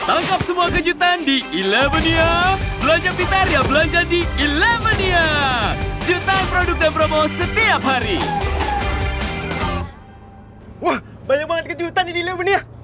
Tangkap semua kejutan di Elevenia. Belanja pintar ya belanja di Elevenia. Ya. Jutaan produk dan promo setiap hari. Wah, banyak banget kejutan di Elevenia. Ya.